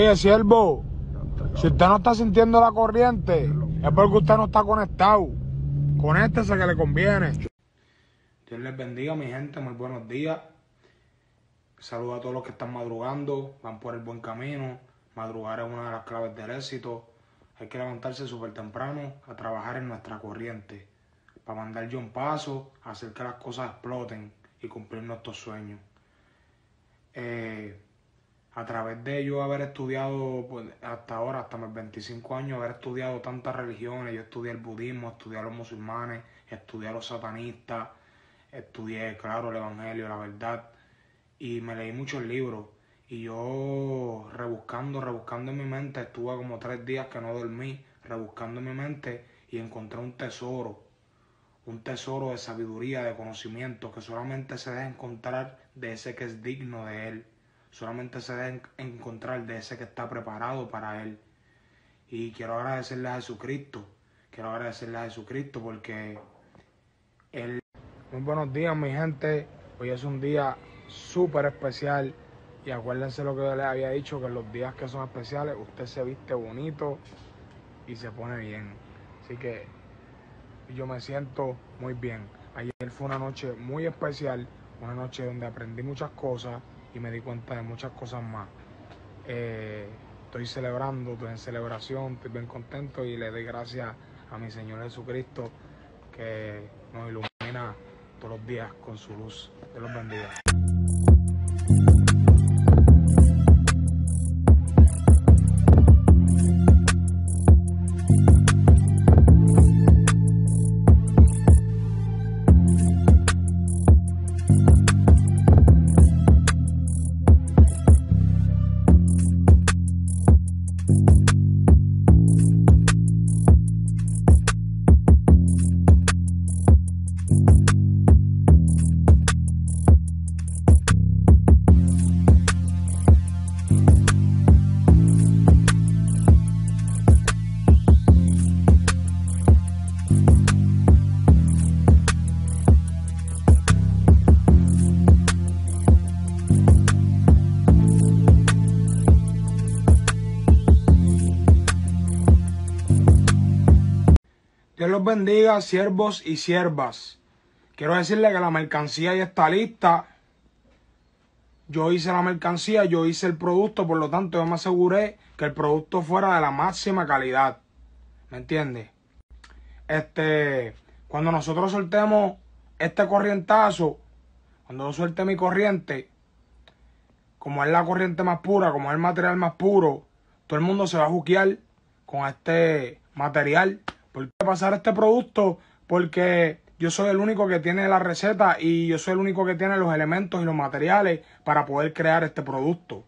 Oye, siervo, si usted no está sintiendo la corriente, es porque usted no está conectado. Conéctese que le conviene. Dios les bendiga, mi gente. Muy buenos días. Saludo a todos los que están madrugando, van por el buen camino. Madrugar es una de las claves del éxito. Hay que levantarse súper temprano a trabajar en nuestra corriente para mandar yo un paso, hacer que las cosas exploten y cumplir nuestros sueños. Eh, a través de yo haber estudiado pues, hasta ahora, hasta mis 25 años, haber estudiado tantas religiones, yo estudié el budismo, estudié a los musulmanes, estudié a los satanistas, estudié, claro, el evangelio, la verdad, y me leí muchos libros. Y yo rebuscando, rebuscando en mi mente, estuve como tres días que no dormí, rebuscando en mi mente y encontré un tesoro, un tesoro de sabiduría, de conocimiento que solamente se debe encontrar de ese que es digno de él solamente se debe encontrar de ese que está preparado para él. Y quiero agradecerle a Jesucristo, quiero agradecerle a Jesucristo porque él... Muy buenos días mi gente, hoy es un día súper especial y acuérdense lo que yo les había dicho, que los días que son especiales usted se viste bonito y se pone bien. Así que yo me siento muy bien. Ayer fue una noche muy especial, una noche donde aprendí muchas cosas, y me di cuenta de muchas cosas más. Eh, estoy celebrando, estoy en celebración, estoy bien contento y le doy gracias a mi Señor Jesucristo que nos ilumina todos los días con su luz. Dios los bendiga. Bendiga, siervos y siervas. Quiero decirle que la mercancía ya está lista. Yo hice la mercancía, yo hice el producto, por lo tanto yo me aseguré que el producto fuera de la máxima calidad. ¿Me entiende? Este, cuando nosotros soltemos este corrientazo, cuando yo suelte mi corriente, como es la corriente más pura, como es el material más puro, todo el mundo se va a juquear con este material ¿Por qué pasar este producto? Porque yo soy el único que tiene la receta y yo soy el único que tiene los elementos y los materiales para poder crear este producto.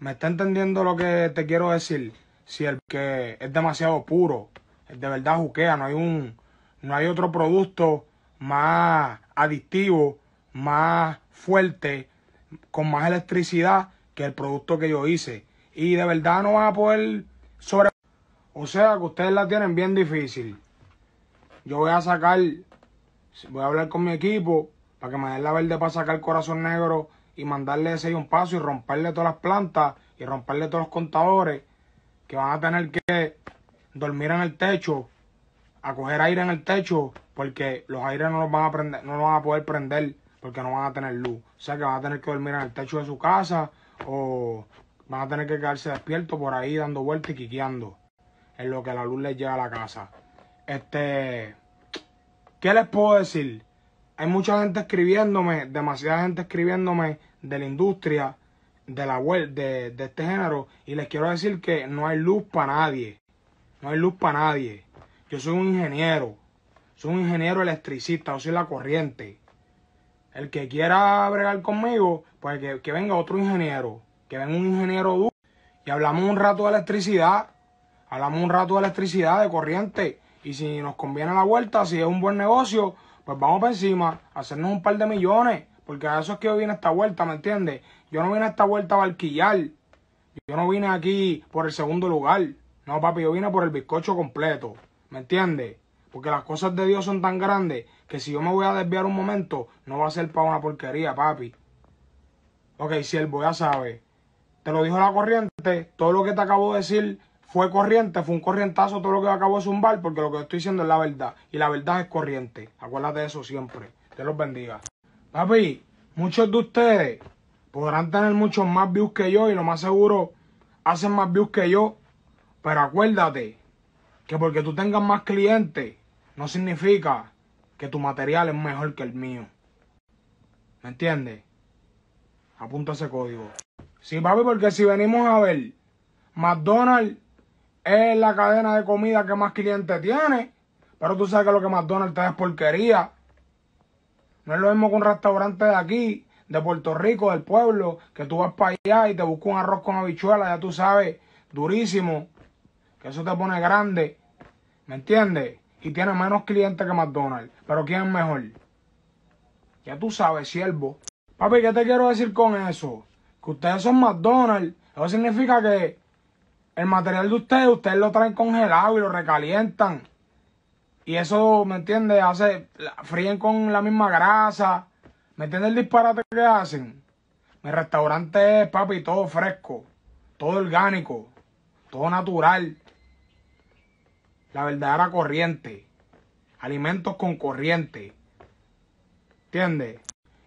¿Me está entendiendo lo que te quiero decir? Si el que es demasiado puro, de verdad juquea, no hay un, no hay otro producto más adictivo, más fuerte, con más electricidad que el producto que yo hice. Y de verdad no van a poder sobre o sea que ustedes la tienen bien difícil. Yo voy a sacar, voy a hablar con mi equipo para que me den la verde para sacar corazón negro y mandarle ese un paso y romperle todas las plantas y romperle todos los contadores que van a tener que dormir en el techo, a coger aire en el techo, porque los aires no los van a prender, no los van a poder prender porque no van a tener luz. O sea que van a tener que dormir en el techo de su casa o van a tener que quedarse despiertos por ahí dando vueltas y quiqueando en lo que la luz les llega a la casa. Este, ¿qué les puedo decir? Hay mucha gente escribiéndome, demasiada gente escribiéndome de la industria, de la web, de, de este género, y les quiero decir que no hay luz para nadie. No hay luz para nadie. Yo soy un ingeniero. Soy un ingeniero electricista, yo soy la corriente. El que quiera bregar conmigo, pues que, que venga otro ingeniero. Que venga un ingeniero duro. Y hablamos un rato de electricidad hablamos un rato de electricidad, de corriente, y si nos conviene la vuelta, si es un buen negocio, pues vamos para encima, hacernos un par de millones, porque a eso es que yo vine a esta vuelta, ¿me entiendes? Yo no vine a esta vuelta a barquillar, yo no vine aquí por el segundo lugar, no papi, yo vine por el bizcocho completo, ¿me entiendes? Porque las cosas de Dios son tan grandes que si yo me voy a desviar un momento, no va a ser para una porquería, papi. Ok, si el ya sabe, te lo dijo la corriente, todo lo que te acabo de decir fue corriente, fue un corrientazo todo lo que acabo de zumbar, porque lo que estoy diciendo es la verdad. Y la verdad es corriente. Acuérdate de eso siempre. Dios los bendiga. Papi, muchos de ustedes podrán tener muchos más views que yo y lo más seguro hacen más views que yo. Pero acuérdate que porque tú tengas más clientes no significa que tu material es mejor que el mío. ¿Me entiendes? Apunta ese código. Sí, papi, porque si venimos a ver, McDonald's es la cadena de comida que más clientes tiene. Pero tú sabes que lo que McDonald's te da es porquería. No es lo mismo que un restaurante de aquí, de Puerto Rico, del pueblo, que tú vas para allá y te buscas un arroz con habichuela, ya tú sabes, durísimo, que eso te pone grande, ¿me entiendes? Y tiene menos clientes que McDonald's. Pero ¿quién es mejor? Ya tú sabes, siervo. Papi, ¿qué te quiero decir con eso? Que ustedes son McDonald's. Eso significa que el material de ustedes, ustedes lo traen congelado y lo recalientan. Y eso, ¿me entiendes? Hace, fríen con la misma grasa. ¿Me entiendes el disparate que hacen? Mi restaurante es, papi, todo fresco, todo orgánico, todo natural. La verdadera corriente. Alimentos con corriente. ¿Entiendes?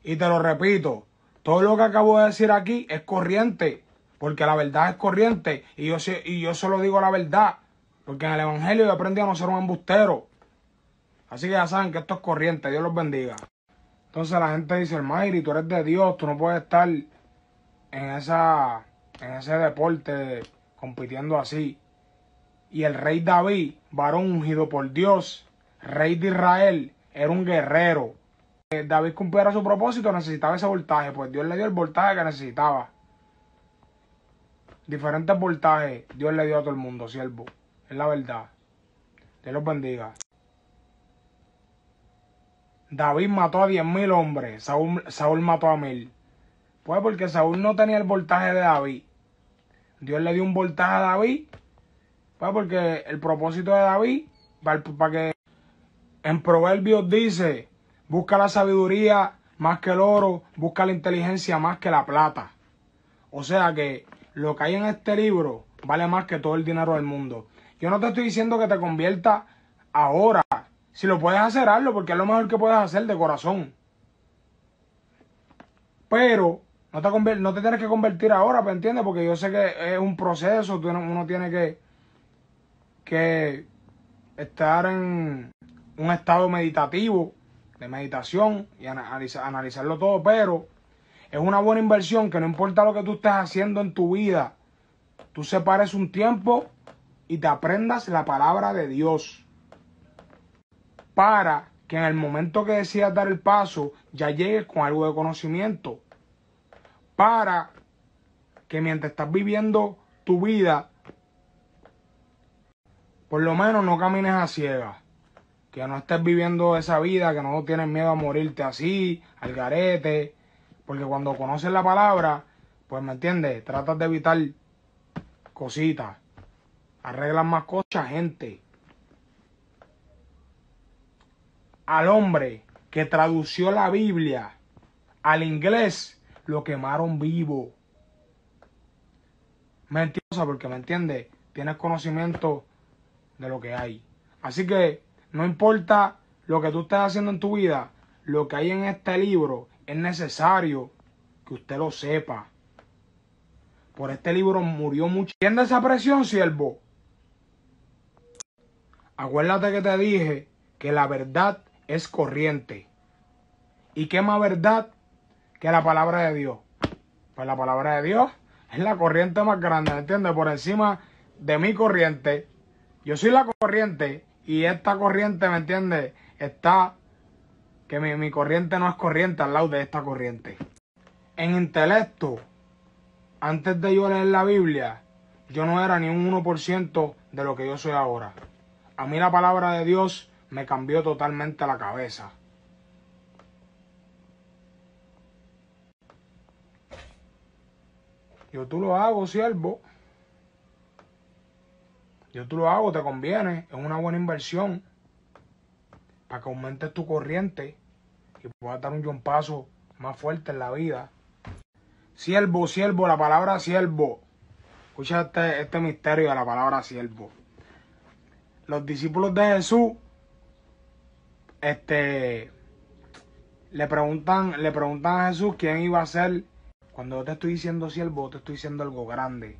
Y te lo repito, todo lo que acabo de decir aquí es corriente porque la verdad es corriente y yo, y yo solo digo la verdad, porque en el Evangelio yo aprendí a no ser un embustero. Así que ya saben que esto es corriente, Dios los bendiga. Entonces la gente dice, Mayri, tú eres de Dios, tú no puedes estar en, esa, en ese deporte compitiendo así. Y el rey David, varón ungido por Dios, rey de Israel, era un guerrero. David cumpliera su propósito, necesitaba ese voltaje, pues Dios le dio el voltaje que necesitaba diferentes voltajes Dios le dio a todo el mundo, siervo. Es la verdad. Dios los bendiga. David mató a diez mil hombres, Saúl, Saúl mató a mil. Pues porque Saúl no tenía el voltaje de David. Dios le dio un voltaje a David. Pues porque el propósito de David, para, para que en Proverbios dice, busca la sabiduría más que el oro, busca la inteligencia más que la plata. O sea que lo que hay en este libro vale más que todo el dinero del mundo. Yo no te estoy diciendo que te convierta ahora. Si lo puedes hacer, hazlo, porque es lo mejor que puedes hacer de corazón. Pero no te, no te tienes que convertir ahora, ¿me entiendes? Porque yo sé que es un proceso, uno tiene que, que estar en un estado meditativo, de meditación y analizarlo todo, pero es una buena inversión que no importa lo que tú estés haciendo en tu vida, tú separes un tiempo y te aprendas la palabra de Dios. Para que en el momento que decidas dar el paso ya llegues con algo de conocimiento. Para que mientras estás viviendo tu vida, por lo menos no camines a ciegas. Que no estés viviendo esa vida, que no tienes miedo a morirte así, al garete, porque cuando conoces la palabra, pues me entiendes, tratas de evitar cositas. Arreglas más cosas, gente. Al hombre que tradució la Biblia al inglés, lo quemaron vivo. Mentirosa, porque me entiendes, tienes conocimiento de lo que hay. Así que no importa lo que tú estés haciendo en tu vida, lo que hay en este libro es necesario que usted lo sepa. Por este libro murió mucho. ¿Entiende esa presión, siervo? Acuérdate que te dije que la verdad es corriente. ¿Y qué más verdad que la palabra de Dios? Pues la palabra de Dios es la corriente más grande, ¿entiendes? Por encima de mi corriente. Yo soy la corriente y esta corriente, ¿me entiendes? Está que mi, corriente no es corriente al lado de esta corriente. En intelecto, antes de yo leer la Biblia, yo no era ni un 1% de lo que yo soy ahora. A mí la palabra de Dios me cambió totalmente la cabeza. Yo tú lo hago, siervo. Yo tú lo hago, te conviene, es una buena inversión para que aumentes tu corriente y puedas dar un paso más fuerte en la vida. Siervo, siervo, la palabra siervo. Escucha este, este misterio de la palabra siervo. Los discípulos de Jesús, este, le preguntan, le preguntan a Jesús quién iba a ser. Cuando yo te estoy diciendo siervo, te estoy diciendo algo grande.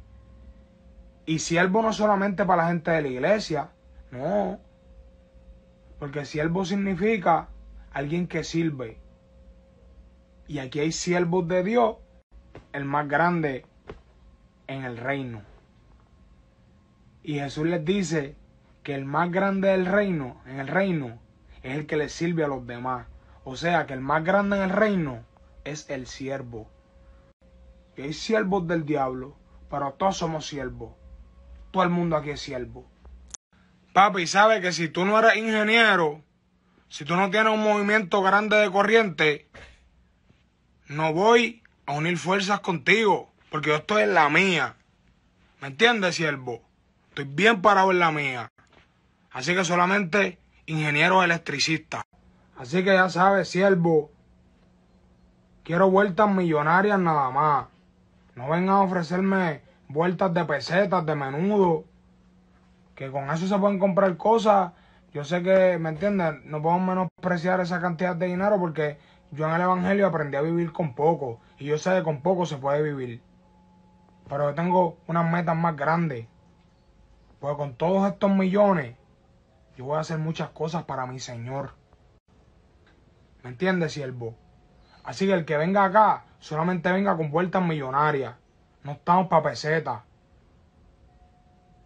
Y siervo no solamente para la gente de la iglesia, no. Porque siervo significa alguien que sirve. Y aquí hay siervos de Dios, el más grande en el reino. Y Jesús les dice que el más grande del reino, en el reino, es el que le sirve a los demás. O sea que el más grande en el reino es el siervo. Y hay siervos del diablo, pero todos somos siervos. Todo el mundo aquí es siervo. Papi, sabe que si tú no eres ingeniero, si tú no tienes un movimiento grande de corriente, no voy a unir fuerzas contigo, porque yo estoy en la mía. ¿Me entiendes, siervo? Estoy bien parado en la mía. Así que solamente ingenieros electricistas. Así que ya sabes, siervo, quiero vueltas millonarias nada más. No vengan a ofrecerme vueltas de pesetas, de menudo, que con eso se pueden comprar cosas. Yo sé que, ¿me entiendes? No podemos menospreciar esa cantidad de dinero porque yo en el Evangelio aprendí a vivir con poco. Y yo sé que con poco se puede vivir. Pero yo tengo unas metas más grandes. Pues con todos estos millones, yo voy a hacer muchas cosas para mi Señor. ¿Me entiendes, siervo? Así que el que venga acá, solamente venga con vueltas millonarias. No estamos para pesetas.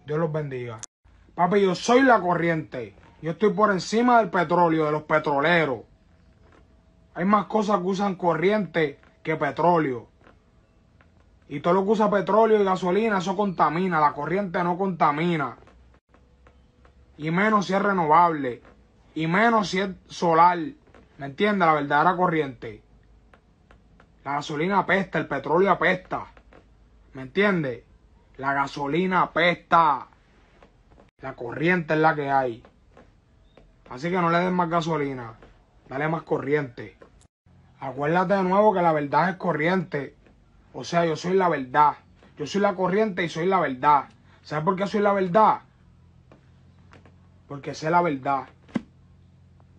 Dios los bendiga. Papi, yo soy la corriente. Yo estoy por encima del petróleo, de los petroleros. Hay más cosas que usan corriente que petróleo. Y todo lo que usa petróleo y gasolina, eso contamina. La corriente no contamina. Y menos si es renovable. Y menos si es solar. ¿Me entiendes? La verdadera corriente. La gasolina apesta, el petróleo apesta. ¿Me entiendes? La gasolina apesta. La corriente es la que hay. Así que no le den más gasolina. Dale más corriente. Acuérdate de nuevo que la verdad es corriente. O sea, yo soy la verdad. Yo soy la corriente y soy la verdad. ¿Sabes por qué soy la verdad? Porque sé la verdad.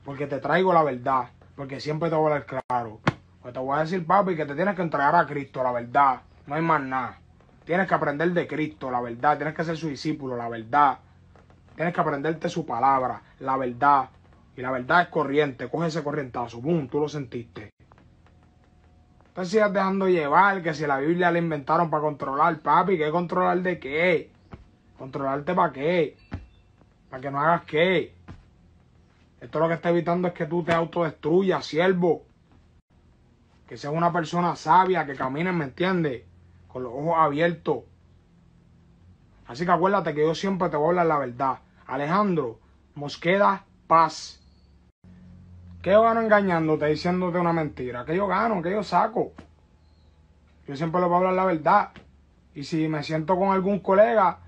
Porque te traigo la verdad. Porque siempre te voy a dar claro. Pues te voy a decir, papi, que te tienes que entregar a Cristo, la verdad. No hay más nada. Tienes que aprender de Cristo, la verdad. Tienes que ser su discípulo, la verdad. Tienes que aprenderte su palabra, la verdad. Y la verdad es corriente. Coge ese corrientazo. ¡Bum! Tú lo sentiste. Entonces sigas dejando llevar que si la Biblia la inventaron para controlar, papi, ¿qué controlar de qué? ¿Controlarte para qué? Para que no hagas qué. Esto lo que está evitando es que tú te autodestruyas, siervo. Que seas una persona sabia, que camines, ¿me entiendes? Con los ojos abiertos. Así que acuérdate que yo siempre te voy a hablar la verdad. Alejandro, Mosqueda Paz. ¿Qué yo gano engañándote, diciéndote una mentira? ¿Qué yo gano? ¿Qué yo saco? Yo siempre le voy a hablar la verdad. Y si me siento con algún colega,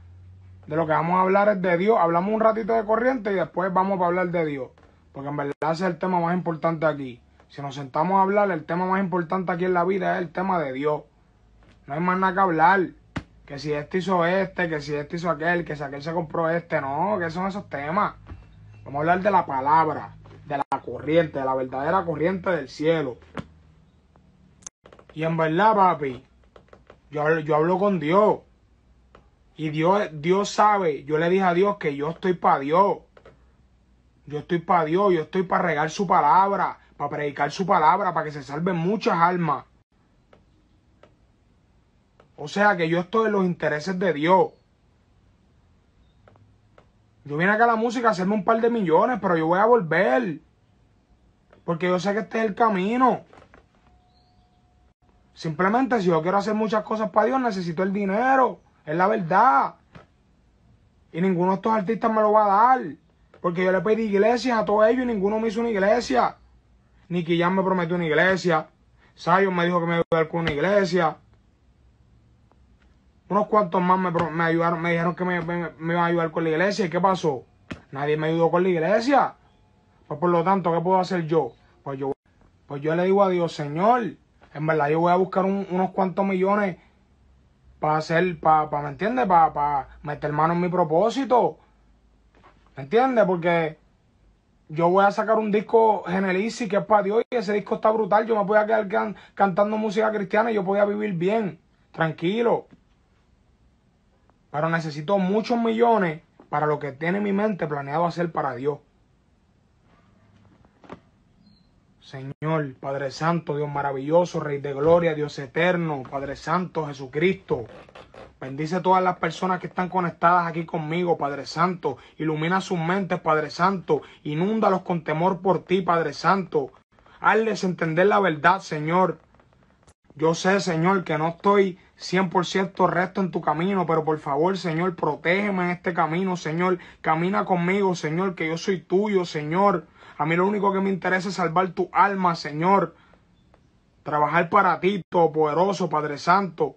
de lo que vamos a hablar es de Dios. Hablamos un ratito de corriente y después vamos a hablar de Dios. Porque en verdad ese es el tema más importante aquí. Si nos sentamos a hablar, el tema más importante aquí en la vida es el tema de Dios. No hay más nada que hablar. Que si este hizo este, que si este hizo aquel, que si aquel se compró este. No, que son esos temas. Vamos a hablar de la palabra, de la corriente, de la verdadera corriente del cielo. Y en verdad, papi, yo, yo hablo con Dios. Y Dios, Dios sabe, yo le dije a Dios que yo estoy para Dios. Yo estoy para Dios, yo estoy para regar su palabra, para predicar su palabra, para que se salven muchas almas. O sea que yo estoy en los intereses de Dios. Yo vine acá a la música a hacerme un par de millones, pero yo voy a volver. Porque yo sé que este es el camino. Simplemente si yo quiero hacer muchas cosas para Dios, necesito el dinero. Es la verdad. Y ninguno de estos artistas me lo va a dar. Porque yo le pedí iglesias a todos ellos y ninguno me hizo una iglesia. Nicky Jam me prometió una iglesia. Zion me dijo que me iba a ayudar con una iglesia. Unos cuantos más me, ayudaron, me dijeron que me, me, iban a ayudar con la iglesia. ¿Y qué pasó? Nadie me ayudó con la iglesia. Pues por lo tanto, ¿qué puedo hacer yo? Pues yo, pues yo le digo a Dios, Señor, En verdad, yo voy a buscar unos cuantos millones para hacer, para, para ¿me entiendes? Para, para meter mano en mi propósito. ¿Me entiendes? Porque yo voy a sacar un disco Genelisi que es para Dios y ese disco está brutal. Yo me voy a quedar cantando música cristiana y yo voy a vivir bien, tranquilo. Pero necesito muchos millones para lo que tiene mi mente planeado hacer para Dios. Señor, Padre Santo, Dios maravilloso, Rey de Gloria, Dios eterno, Padre Santo, Jesucristo. Bendice a todas las personas que están conectadas aquí conmigo, Padre Santo. Ilumina sus mentes, Padre Santo. Inúndalos con temor por ti, Padre Santo. Hazles entender la verdad, Señor. Yo sé, Señor, que no estoy 100% recto en tu camino, pero por favor, Señor, protégeme en este camino, Señor. Camina conmigo, Señor, que yo soy tuyo, Señor. A mí lo único que me interesa es salvar tu alma, Señor. Trabajar para ti, Todopoderoso, Padre Santo.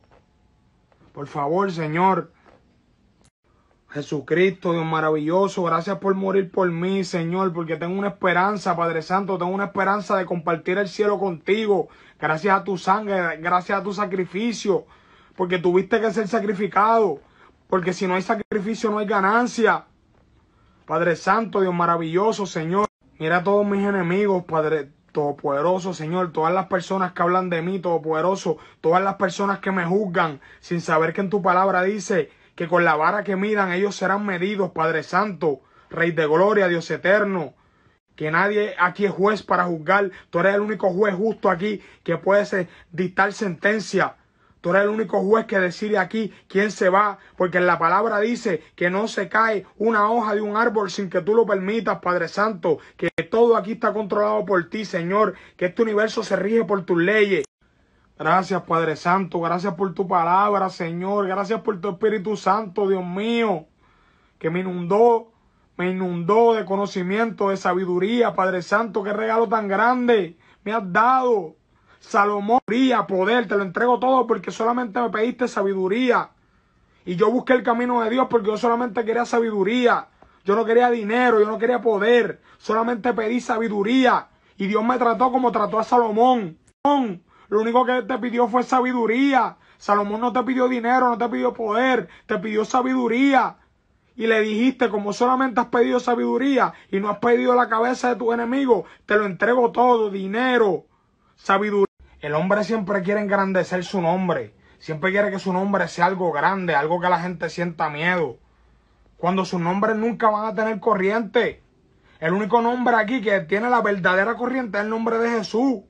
Por favor, Señor. Jesucristo, Dios maravilloso, gracias por morir por mí, Señor, porque tengo una esperanza, Padre Santo, tengo una esperanza de compartir el cielo contigo, gracias a tu sangre, gracias a tu sacrificio, porque tuviste que ser sacrificado, porque si no hay sacrificio no hay ganancia. Padre Santo, Dios maravilloso, Señor. Mira a todos mis enemigos, Padre Todopoderoso, Señor, todas las personas que hablan de mí, Todopoderoso, todas las personas que me juzgan, sin saber que en tu palabra dice que con la vara que miran ellos serán medidos, Padre Santo, Rey de Gloria, Dios eterno. Que nadie aquí es juez para juzgar. Tú eres el único juez justo aquí que puede dictar sentencia. Tú eres el único juez que decide aquí quién se va, porque la palabra dice que no se cae una hoja de un árbol sin que tú lo permitas, Padre Santo, que todo aquí está controlado por ti, Señor, que este universo se rige por tus leyes. Gracias, Padre Santo, gracias por tu palabra, Señor, gracias por tu Espíritu Santo, Dios mío, que me inundó, me inundó de conocimiento, de sabiduría, Padre Santo, qué regalo tan grande me has dado. Salomón, poder, te lo entrego todo porque solamente me pediste sabiduría. Y yo busqué el camino de Dios porque yo solamente quería sabiduría. Yo no quería dinero, yo no quería poder. Solamente pedí sabiduría. Y Dios me trató como trató a Salomón. Lo único que te pidió fue sabiduría. Salomón no te pidió dinero, no te pidió poder, te pidió sabiduría. Y le dijiste, como solamente has pedido sabiduría y no has pedido la cabeza de tu enemigo, te lo entrego todo, dinero, sabiduría. El hombre siempre quiere engrandecer su nombre. Siempre quiere que su nombre sea algo grande, algo que la gente sienta miedo. Cuando sus nombres nunca van a tener corriente. El único nombre aquí que tiene la verdadera corriente es el nombre de Jesús.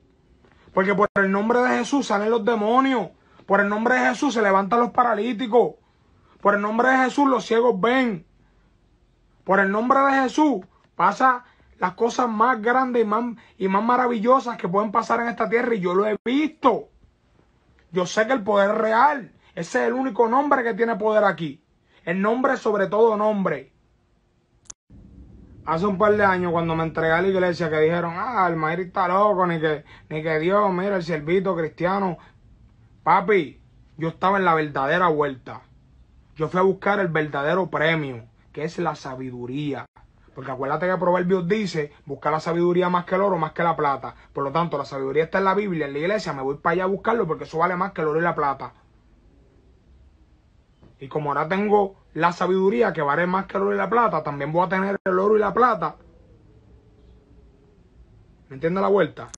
Porque por el nombre de Jesús salen los demonios. Por el nombre de Jesús se levantan los paralíticos. Por el nombre de Jesús los ciegos ven. Por el nombre de Jesús pasa las cosas más grandes y más, y más maravillosas que pueden pasar en esta tierra y yo lo he visto. Yo sé que el poder es real. Ese es el único nombre que tiene poder aquí. El nombre sobre todo nombre. Hace un par de años cuando me entregué a la iglesia que dijeron, ah, el maestro está loco, ni que, ni que Dios, mira, el servito cristiano. Papi, yo estaba en la verdadera vuelta. Yo fui a buscar el verdadero premio, que es la sabiduría. Porque acuérdate que Proverbios dice, busca la sabiduría más que el oro, más que la plata. Por lo tanto, la sabiduría está en la Biblia, en la iglesia, me voy para allá a buscarlo porque eso vale más que el oro y la plata. Y como ahora tengo la sabiduría que vale más que el oro y la plata, también voy a tener el oro y la plata. ¿Me entiendes la vuelta?